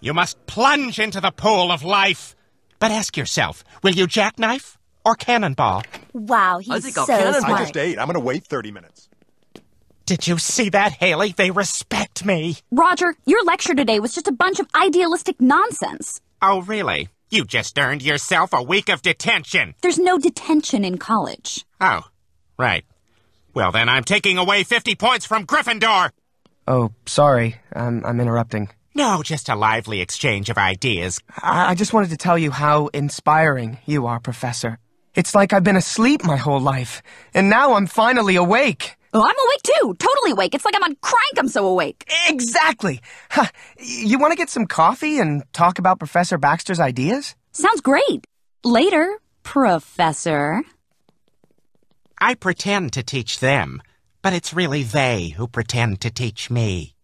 You must plunge into the pool of life. But ask yourself, will you jackknife or cannonball? Wow, he's I think I'll so smart. I just ate. I'm gonna wait 30 minutes. Did you see that, Hayley? They respect me. Roger, your lecture today was just a bunch of idealistic nonsense. Oh, really? You just earned yourself a week of detention. There's no detention in college. Oh, right. Well, then I'm taking away 50 points from Gryffindor. Oh, sorry. I'm, I'm interrupting. No, just a lively exchange of ideas. I, I just wanted to tell you how inspiring you are, Professor. It's like I've been asleep my whole life, and now I'm finally awake. Oh, I'm awake too. Totally awake. It's like I'm on crank. I'm so awake. Exactly. Huh. You want to get some coffee and talk about Professor Baxter's ideas? Sounds great. Later, Professor. I pretend to teach them, but it's really they who pretend to teach me.